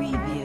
preview.